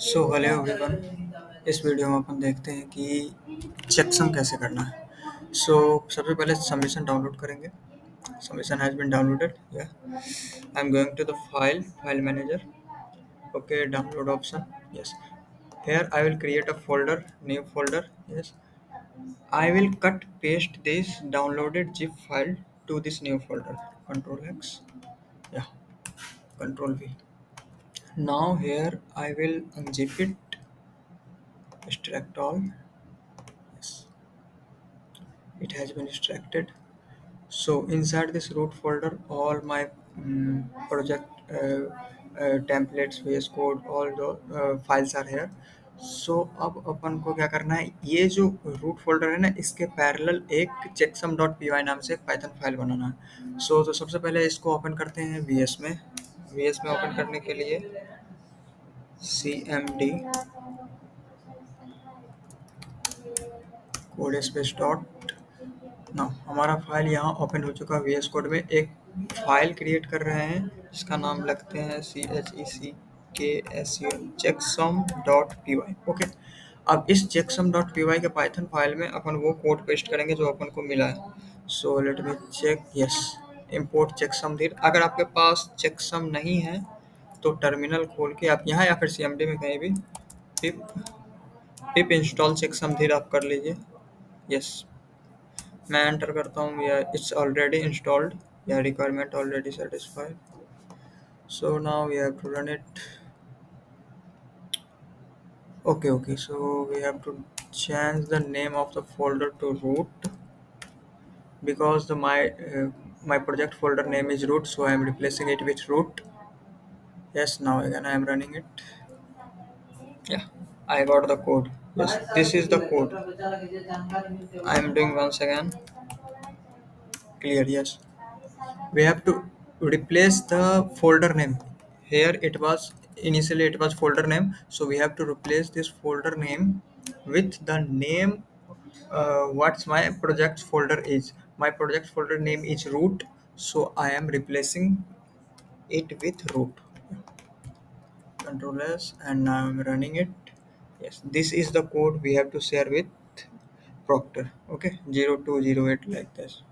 सो हले अवेबन इस वीडियो में अपन देखते हैं कि चेकसम कैसे करना है। सो so, सबसे पहले सबमिशन डाउनलोड करेंगे। सबमिशन हैज़ बिन डाउनलोडेड या I am going to the file file manager okay download option yes here I will create a folder new folder yes I will cut paste this downloaded zip file to this new folder control X या control V now here I will unzip it extract all yes it has been extracted so inside this root folder all my um, project uh, uh, templates vs code all the uh, files are here so so, अब अपन को क्या करना है ये जो root folder है ना इसके पैरेलल एक चेकसम डॉट पी नाम से पाइथन फ़ाइल बनाना है सो so, तो सबसे पहले इसको ओपन करते हैं VS में VS में ओपन करने के लिए C M D code space dot ना हमारा फ़ाइल यहाँ ओपन हो चुका है एस कोड में। एक फ़ाइल क्रिएट कर रहे हैं, जिसका नाम लगते हैं सी H E C K S U checksum dot P Y okay अब इस चेकसम डॉट पी वाई के पाइथन फ़ाइल में अपन वो कोड पेस्ट करेंगे जो अपन को मिला है। So let me check yes import checksum धीर अगर आपके पास चेकसम नहीं है तो टर्मिनल खोल के आप यहाँ या फिर सी में कहीं भी पिप पिप इंस्टॉल चेक समझिए आप कर लीजिए। यस मैं एंटर करता हूँ या इट्स ऑलरेडी इंस्टॉल्ड या requirement already satisfied so now we have to run it okay so we have to change the name of the folder to root because the my uh, my project folder name is root so i am replacing it with root. Yes now again i am running it. Yeah i got the code. Yes this is the code. I am doing once again. Clear yes. We have to replace the folder name. Here it was initially it was folder name so we have to replace this folder name with the name uh, what's my project folder is my project folder name is root so i am replacing it with root. Control s and now i'm running it. Yes this is the code we have to share with proctor okay 0208 like this